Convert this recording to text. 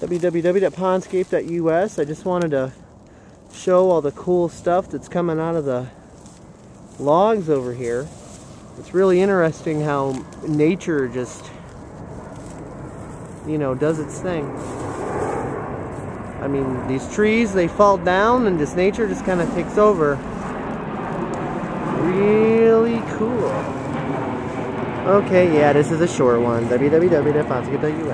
www.pondscape.us. I just wanted to show all the cool stuff that's coming out of the logs over here. It's really interesting how nature just, you know, does its thing. I mean, these trees, they fall down and just nature just kind of takes over. Really cool. Okay, yeah, this is a short one. www.pondscape.us.